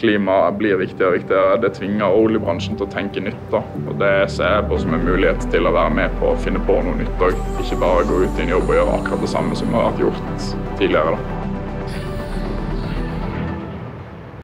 klima blir viktigere og viktigere. Det tvinger oljebransjen til å tenke nytt. da. Og Det ser jeg på som en mulighet til å være med på å finne på noe nytt òg. Ikke bare gå ut i en jobb og gjøre akkurat det samme som har vært gjort tidligere. da.